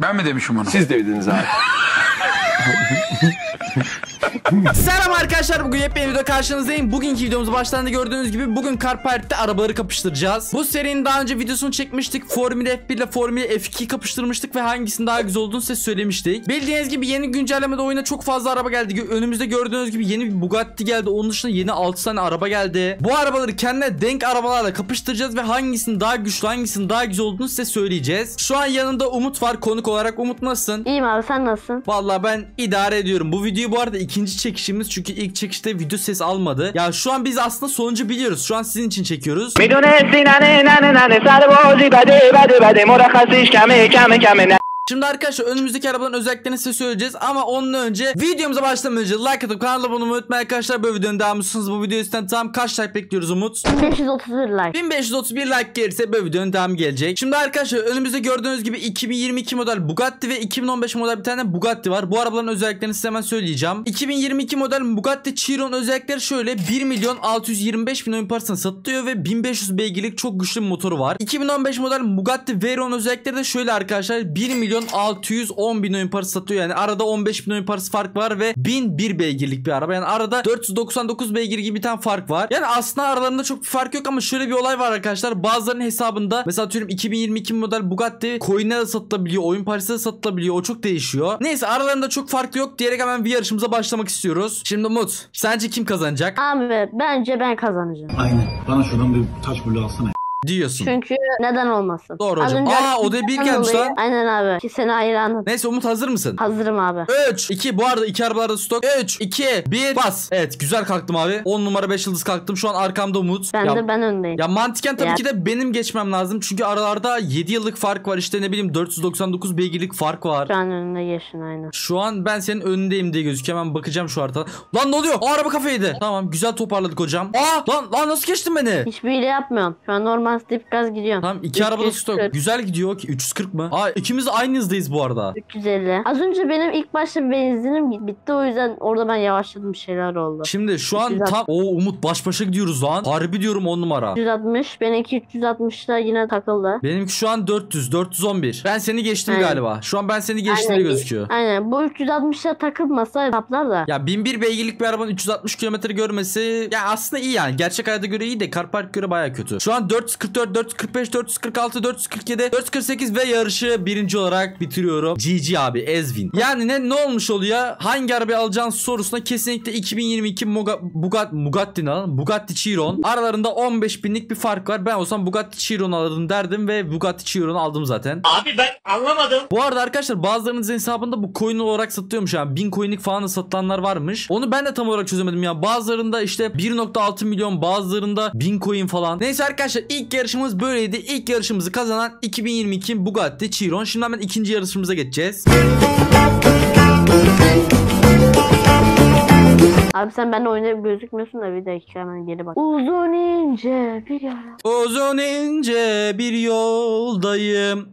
Ben mi demişim onu? Siz dediniz abi. Selam arkadaşlar bugün yepyeni video karşınızdayım. Bugünkü videomuz baştan da gördüğünüz gibi bugün Car Park'te arabaları kapıştıracağız. Bu serinin daha önce videosunu çekmiştik. Formula F1 ile Formula F2 kapıştırmıştık ve hangisinin daha güzel olduğunu size söylemiştik. Bildiğiniz gibi yeni güncellemede oyuna çok fazla araba geldi. Önümüzde gördüğünüz gibi yeni bir Bugatti geldi. Onun dışında yeni 6 tane araba geldi. Bu arabaları kendine denk arabalarla kapıştıracağız ve hangisinin daha güçlü hangisinin daha güzel olduğunu size söyleyeceğiz. Şu an yanında Umut var konuk olarak. Umut nasılsın? İyiyim abi sen nasılsın? Vallahi ben idare ediyorum. Bu videoyu bu arada ikinci çekişimiz çünkü ilk çekişte video ses almadı. Ya şu an biz aslında sonucu biliyoruz. Şu an sizin için çekiyoruz. Şimdi arkadaşlar önümüzdeki arabanın özelliklerini size söyleyeceğiz ama ondan önce videomuza başlamadan önce like atıp kanala abone olmayı unutmayın arkadaşlar. Böyle videonun devamlısınız. Bu video üstten tam kaç like bekliyoruz Umut? 1531 like. 1531 like gelirse böyle videonun devamı gelecek. Şimdi arkadaşlar önümüzde gördüğünüz gibi 2022 model Bugatti ve 2015 model bir tane Bugatti var. Bu arabaların özelliklerini size hemen söyleyeceğim. 2022 model Bugatti Chiron özellikleri şöyle 1 milyon 625 bin oyun parasını satılıyor ve 1500 beygirlik çok güçlü bir motoru var. 2015 model Bugatti Veyron özellikleri de şöyle arkadaşlar 1 milyon 610 bin oyun parası satıyor. Yani arada 15 bin oyun parası fark var ve 1001 beygirlik bir araba. Yani arada 499 beygir gibi bir tane fark var. Yani aslında aralarında çok bir fark yok ama şöyle bir olay var arkadaşlar. Bazılarının hesabında mesela atıyorum 2022 model Bugatti coin'e de satılabiliyor. Oyun parası da satılabiliyor. O çok değişiyor. Neyse aralarında çok fark yok diyerek hemen bir yarışımıza başlamak istiyoruz. Şimdi Umut sence kim kazanacak? Abi bence ben kazanacağım. Aynen. Bana şuradan bir taş bulu alsana. Diyorsun. Çünkü neden olmasın? Doğru Az hocam. önce Aa, o da bir gelmiş dolayı- lan. Aynen abi. Ki seni hayranım. Neyse Umut hazır mısın? Hazırım abi. 3 2 bu arada iki arabalarda stok 3 2 1 bas. Evet güzel kalktım abi. 10 numara 5 yıldız kalktım. Şu an arkamda Umut. Ben ya, de ben öndeyim. ya mantıken tabii Ya- ki de benim geçmem lazım. Çünkü aralarda 7 yıllık fark var. İşte ne bileyim 499 beygirlik fark var. Şu an önünde geçin aynen. Şu an ben senin önündeyim diye gözüküyor. Hemen bakacağım şu haritada. Lan ne oluyor? O araba kafaydı. Tamam güzel toparladık hocam. Aa lan lan nasıl geçtin beni? Hiçbir hile yapmıyorum. Şu an normal dip gaz gidiyorum. Tamam iki arabada 340. stok. Güzel gidiyor ki 340 mı? Aa ikimiz aynı hızdayız bu arada. 350. Az önce benim ilk başta benzinim bit- bitti o yüzden orada ben yavaşladım şeyler oldu. Şimdi şu an 360. tam o Umut baş başa gidiyoruz lan. Harbi diyorum 10 numara. 360 benimki 360'da yine takıldı. Benimki şu an 400, 411. Ben seni geçtim Aynen. galiba. Şu an ben seni geçtim Aynen. gözüküyor. Aynen bu 360'da takılmasa kaplar da. Ya 1001 beygirlik bir arabanın 360 kilometre görmesi ya aslında iyi yani. Gerçek hayata göre iyi de Car Park göre baya kötü. Şu an 444, 445, 446, 447, 448 ve yarışı birinci olarak bitiriyorum. GG abi Ezvin. Yani ne ne olmuş oluyor? Hangi arabayı alacağın sorusuna kesinlikle 2022 Muga, Bugatti, Bugatti ne lan? Bugatti Chiron. Aralarında 15 binlik bir fark var. Ben olsam Bugatti Chiron alırdım derdim ve Bugatti Chiron'u aldım zaten. Abi ben anlamadım Bu arada arkadaşlar bazılarınızın hesabında bu coin olarak satılıyormuş yani 1000 coin'lik falan da satılanlar varmış. Onu ben de tam olarak çözemedim ya. Bazılarında işte 1.6 milyon bazılarında 1000 coin falan. Neyse arkadaşlar ilk yarışımız böyleydi. İlk yarışımızı kazanan 2022 Bugatti Chiron. Şimdi hemen ikinci yarışımıza geçeceğiz. Abi sen benimle oynayıp gözükmüyorsun da bir dakika hemen geri bak. Uzun ince bir yara. Uzun ince bir yoldayım.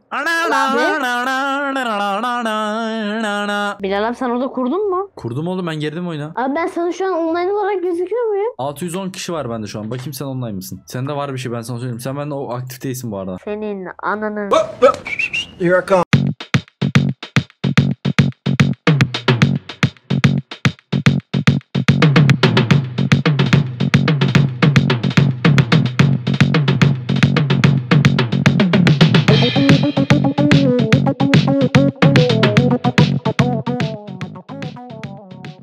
Bilal abi sen orada kurdun mu? Kurdum oğlum ben girdim oyuna. Abi ben sana şu an online olarak gözüküyor muyum? 610 kişi var bende şu an. Bakayım sen online mısın? Sende var bir şey ben sana söyleyeyim. Sen bende o aktif değilsin bu arada. Senin ananın. Here I come.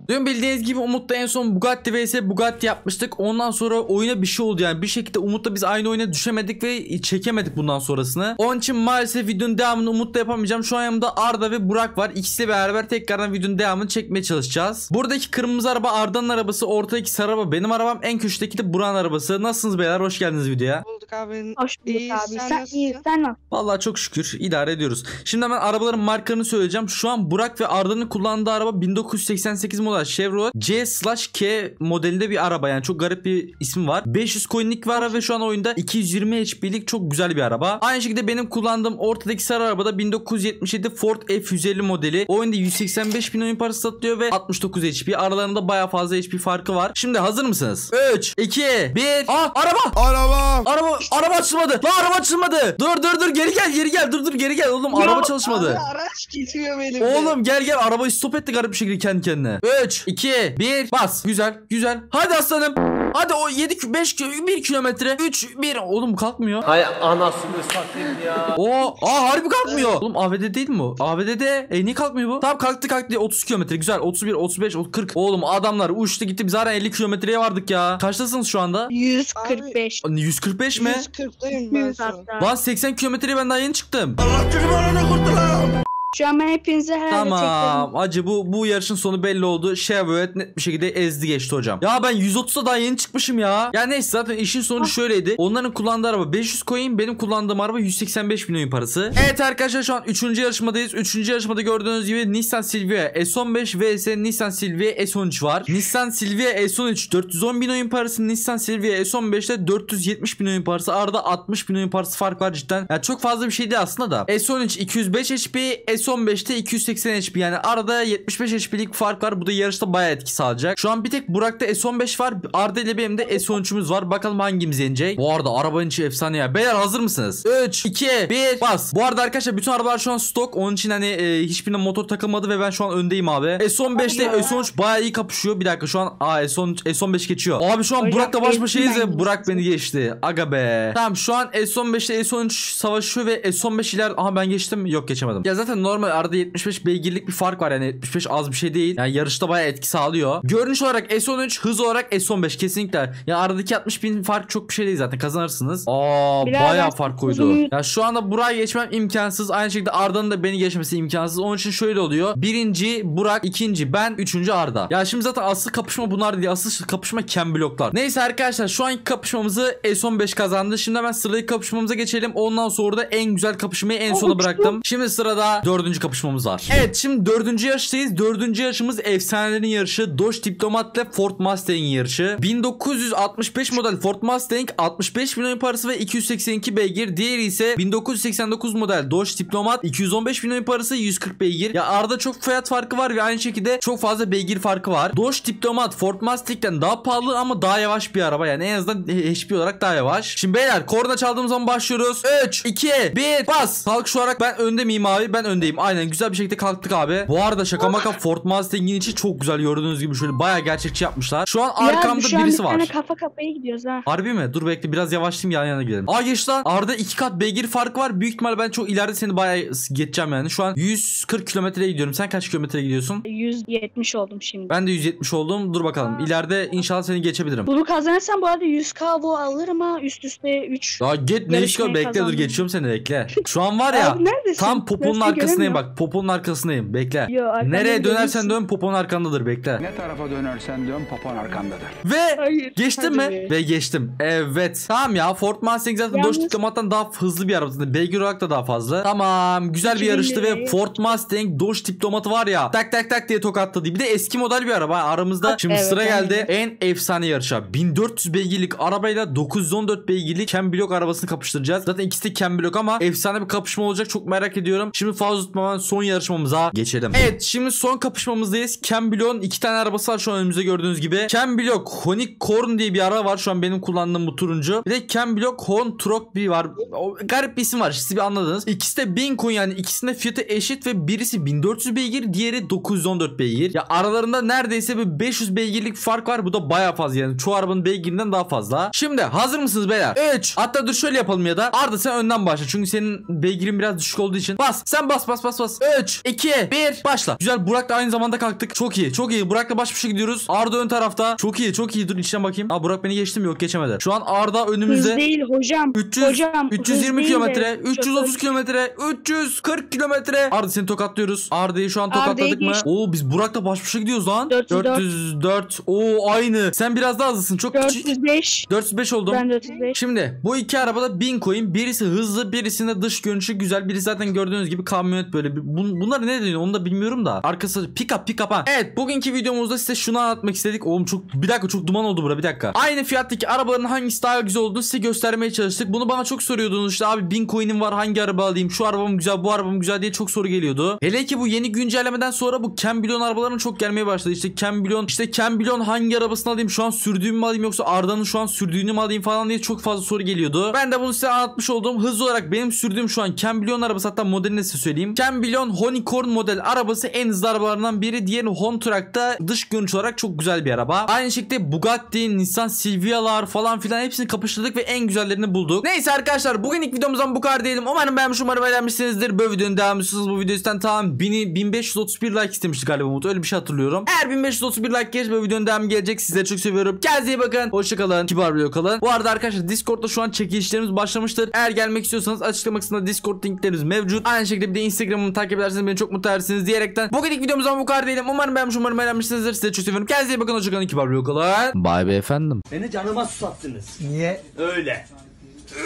Dün bildiğiniz gibi Umut'la en son Bugatti vs Bugatti yapmıştık. Ondan sonra oyuna bir şey oldu yani. Bir şekilde Umut'la biz aynı oyuna düşemedik ve çekemedik bundan sonrasını. Onun için maalesef videonun devamını Umut'la yapamayacağım. Şu an yanımda Arda ve Burak var. İkisiyle beraber tekrardan videonun devamını çekmeye çalışacağız. Buradaki kırmızı araba Arda'nın arabası. Ortadaki sarı araba benim arabam. En köşedeki de Burak'ın arabası. Nasılsınız beyler? Hoş geldiniz videoya. Abi. Hoş bulduk İyi, abi. sen Sen, nasılsın? iyi, sen nasılsın? Vallahi çok şükür idare ediyoruz. Şimdi hemen arabaların markalarını söyleyeceğim. Şu an Burak ve Arda'nın kullandığı araba 1988 model Chevrolet C slash K modelinde bir araba yani çok garip bir ismi var. 500 coinlik bir araba ve şu an oyunda 220 HP'lik çok güzel bir araba. Aynı şekilde benim kullandığım ortadaki sarı arabada 1977 Ford F150 modeli. Oyunda 185 bin oyun parası satılıyor ve 69 HP. Aralarında baya fazla HP farkı var. Şimdi hazır mısınız? 3, 2, 1. Aa araba! Araba. Araba araba açılmadı. Lan araba açılmadı. Dur dur dur geri gel geri gel. Dur dur geri gel oğlum araba çalışmadı. araç gitmiyor benim. Oğlum gel gel arabayı stop etti garip bir şekilde kendi kendine. 3 2 1 bas. Güzel güzel. Hadi aslanım. Hadi o 7 5 1 kilometre 3 1 oğlum kalkmıyor. Hay anasını satayım ya. Oo, aa harbi kalkmıyor. Oğlum AVD değil mi bu? AVD'de e niye kalkmıyor bu? Tamam kalktı kalktı 30 kilometre güzel 31 35 40. Oğlum adamlar uçtu gitti biz zaten 50 kilometreye vardık ya. Kaçtasınız şu anda? 145. 145 mi? 140'dayım ben. Lan 80 kilometreye ben daha yeni çıktım. Allah kurtulam. Şu an ben hepinize herhalde Tamam. Acı bu bu yarışın sonu belli oldu. Chevrolet net bir şekilde ezdi geçti hocam. Ya ben 130'da daha yeni çıkmışım ya. Ya neyse zaten işin sonu şöyleydi. Onların kullandığı araba 500 coin. Benim kullandığım araba 185 bin oyun parası. Evet arkadaşlar şu an 3. yarışmadayız. 3. yarışmada gördüğünüz gibi Nissan Silvia S15 vs Nissan Silvia S13 var. Nissan Silvia S13 410 bin oyun parası. Nissan Silvia S15'te 470 bin oyun parası. Arada 60 bin oyun parası fark var cidden. Yani çok fazla bir şey değil aslında da. S13 205 HP, S15'te 280 HP. Yani arada 75 HP'lik fark var. Bu da yarışta bayağı etki sağlayacak. Şu an bir tek Burak'ta S15 var. Arda ile benim de S13'ümüz var. Bakalım hangimiz yenecek. Bu arada arabanın içi efsane ya. Beyler hazır mısınız? 3, 2, 1 bas. Bu arada arkadaşlar bütün arabalar şu an stok. Onun için hani e, hiçbirine motor takılmadı ve ben şu an öndeyim abi. S15'te S13 bayağı iyi kapışıyor. Bir dakika şu an aa S13 S15 geçiyor. Abi şu an Burak'la baş başayız ve Burak beni geçti. Aga be. Tamam şu an S15'te S13 savaşıyor ve S15 iler aha ben geçtim. Yok geçemedim. Ya zaten normal arada 75 beygirlik bir fark var yani 75 az bir şey değil. Yani yarışta bayağı etki sağlıyor. Görünüş olarak S13 hız olarak S15 kesinlikle. Ya aradaki 60 bin fark çok bir şey değil zaten kazanırsınız. Aa Birader, bayağı fark koydu. Ya şu anda Burak'ı geçmem imkansız. Aynı şekilde Arda'nın da beni geçmesi imkansız. Onun için şöyle oluyor. Birinci Burak, ikinci ben, üçüncü Arda. Ya şimdi zaten asıl kapışma bunlar değil. Asıl kapışma kem bloklar. Neyse arkadaşlar şu anki kapışmamızı S15 kazandı. Şimdi hemen sıradaki kapışmamıza geçelim. Ondan sonra da en güzel kapışmayı en sona bıraktım. Şimdi sırada dördüncü kapışmamız var. Evet şimdi dördüncü yarıştayız. Dördüncü yarışımız efsanelerin yarışı. Dodge Diplomat ile Ford Mustang yarışı. 1965 model Ford Mustang 65 bin oyun parası ve 282 beygir. Diğeri ise 1989 model Dodge Diplomat 215 bin oyun parası 140 beygir. Ya arada çok fiyat farkı var ve aynı şekilde çok fazla beygir farkı var. Dodge Diplomat Ford Mustang'den daha pahalı ama daha yavaş bir araba. Yani en azından HP olarak daha yavaş. Şimdi beyler korna çaldığımız zaman başlıyoruz. 3, 2, 1 bas. Kalk şu olarak ben önde miyim abi? Ben öndeyim. Aynen güzel bir şekilde kalktık abi. Bu arada şaka maka Ford Mustang'in içi çok güzel gördüğünüz gibi şöyle bayağı gerçekçi yapmışlar. Şu an arkamda şu an birisi bir var. tane kafa kafaya gidiyoruz ha. Harbi mi? Dur bekle biraz yavaşlayayım yan yana gidelim. Aa geç lan. Arada iki kat beygir farkı var. Büyük ihtimal ben çok ileride seni bayağı geçeceğim yani. Şu an 140 kilometreye gidiyorum. Sen kaç kilometre gidiyorsun? 170 oldum şimdi. Ben de 170 oldum. Dur bakalım. İleride inşallah seni geçebilirim. Bunu kazanırsam bu arada 100k bu alırım ama üst üste 3. Ya git ne iş Yarışmayı bekle dur kazandım. geçiyorum seni bekle. Şu an var ya Abi neredesin? tam poponun Ben seni arkasındayım bak. Poponun arkasındayım. Bekle. Yo, Nereye dönersen dön poponun arkandadır bekle. Ne tarafa dönersen dön popon arkandadır. Ve Hayır. Geçtim mi? be. Ve geçtim. Evet. Tamam ya Ford Mustang zaten Yalnız- Dodge Diplomat'tan daha hızlı bir araba. Beygir olarak da daha fazla. Tamam. Güzel bir 2000 yarıştı ve. Ford Mustang Dodge Diplomat var ya. Tak tak tak diye tokatladı. Bir de eski model bir araba. Aramızda şimdi Evet, sıra geldi. aynen. En efsane yarışa. 1400 beygirlik arabayla 914 beygirlik Cam Block arabasını kapıştıracağız. Zaten ikisi de Cam Block ama efsane bir kapışma olacak. Çok merak ediyorum. Şimdi fazla tutmadan son yarışmamıza geçelim. Evet şimdi son kapışmamızdayız. Cam Block'un iki tane arabası var şu an önümüzde gördüğünüz gibi. Cam Block Honic Corn diye bir araba var. Şu an benim kullandığım bu turuncu. Bir de Cam Block Horn Truck bir var. O, garip bir isim var. Siz bir anladınız. İkisi de 1000 coin yani ikisinin de fiyatı eşit ve birisi 1400 beygir diğeri 914 beygir. Ya aralarında neredeyse bir 500 beygirlik fark var. Bu da baya fazla yani. Çoğu arabanın beygirinden daha fazla. Şimdi hazır mısınız beyler? 3. Hatta dur şöyle yapalım ya da. Arda sen önden başla. Çünkü senin beygirin biraz düşük olduğu için. Bas. Sen bas bas bas bas. 3, 2, 1. Başla. Güzel. Burak'la aynı zamanda kalktık. Çok iyi. Çok iyi. Burak'la baş başa gidiyoruz. Arda ön tarafta. Çok iyi. Çok iyi. Dur içten bakayım. Aa Burak beni geçti mi? Yok geçemedi. Şu an Arda Hız önümüzde. değil hocam. 300, hocam, 320 hız kilometre, değil de 330 çok- kilometre, 340 kilometre. Arda seni tokatlıyoruz. Arda'yı şu an tokatladık mı? Oo biz Burak'la baş başa gidiyoruz lan. 404. 404. Oo aynı. Sen biraz daha hızlısın. Çok küçük. 405. 405 oldum. Ben 405. Şimdi bu iki arabada 1000 coin. Birisi hızlı, birisinde dış görünüşü güzel. Birisi zaten gördüğünüz gibi kamyonet kamyonet böyle. Bun, bunlar ne deniyor onu da bilmiyorum da. Arkası pick up pick up ha. Evet bugünkü videomuzda size şunu anlatmak istedik. Oğlum çok bir dakika çok duman oldu bura bir dakika. Aynı fiyattaki arabaların hangisi daha güzel olduğunu size göstermeye çalıştık. Bunu bana çok soruyordunuz işte abi 1000 coin'im var hangi araba alayım? Şu arabam güzel bu arabam güzel diye çok soru geliyordu. Hele ki bu yeni güncellemeden sonra bu Cambilon arabaların çok gelmeye başladı. İşte Cambilon işte Cambilon hangi arabasını alayım? Şu an sürdüğümü mü alayım yoksa Arda'nın şu an sürdüğünü mü alayım falan diye çok fazla soru geliyordu. Ben de bunu size anlatmış olduğum hızlı olarak benim sürdüğüm şu an Cambilon arabası hatta modelini size söyleyeyim. Cambilon Honeycorn model arabası en hızlı arabalarından biri. Diğeri Hontrak'ta dış görünüş olarak çok güzel bir araba. Aynı şekilde Bugatti, Nissan Silvia'lar falan filan hepsini kapıştırdık ve en güzellerini bulduk. Neyse arkadaşlar bugün ilk videomuzdan bu kadar diyelim. Umarım beğenmiş umarım beğenmişsinizdir. Böyle videonun devamı istiyorsanız bu video üstten tamam 1000'i 1531 like istemiştik galiba Umut. Öyle bir şey hatırlıyorum. Eğer 1531 like gelir bu videonun devamı gelecek. Sizleri çok seviyorum. Kendinize iyi bakın. Hoşçakalın. Kibar bir kalın. Bu arada arkadaşlar Discord'da şu an çekilişlerimiz başlamıştır. Eğer gelmek istiyorsanız açıklama kısmında Discord linklerimiz mevcut. Aynı şekilde bir de Instagram'ımı takip ederseniz beni çok mutlu edersiniz diyerekten. Bugün ilk videomuzdan bu kadar diyelim. Umarım beğenmiş umarım beğenmişsinizdir. Sizleri çok seviyorum. Kendinize iyi bakın. Hoşçakalın. Kibar bir kalın. Bye be efendim. Beni canıma susattınız. Niye? Öyle.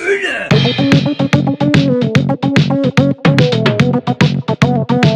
Öyle.